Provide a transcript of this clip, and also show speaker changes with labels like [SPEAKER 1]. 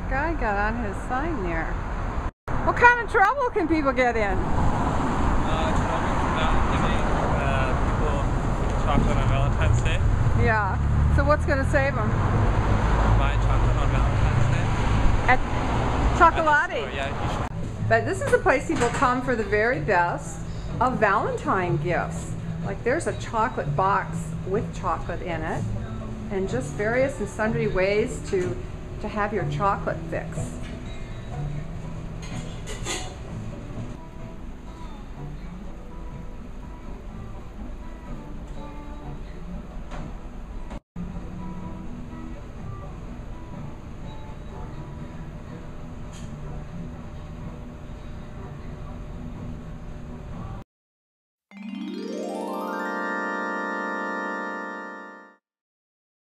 [SPEAKER 1] guy got on his sign there. What kind of trouble can people get in?
[SPEAKER 2] Uh, trouble not giving uh, people chocolate on Valentine's Day.
[SPEAKER 1] Yeah. So what's going to save them?
[SPEAKER 2] Buy chocolate on Valentine's Day.
[SPEAKER 1] At
[SPEAKER 2] At
[SPEAKER 1] Chocolati.
[SPEAKER 2] store, Yeah.
[SPEAKER 1] But this is a place people come for the very best of Valentine gifts. Like there's a chocolate box with chocolate in it and just various and sundry ways to to have your chocolate fix.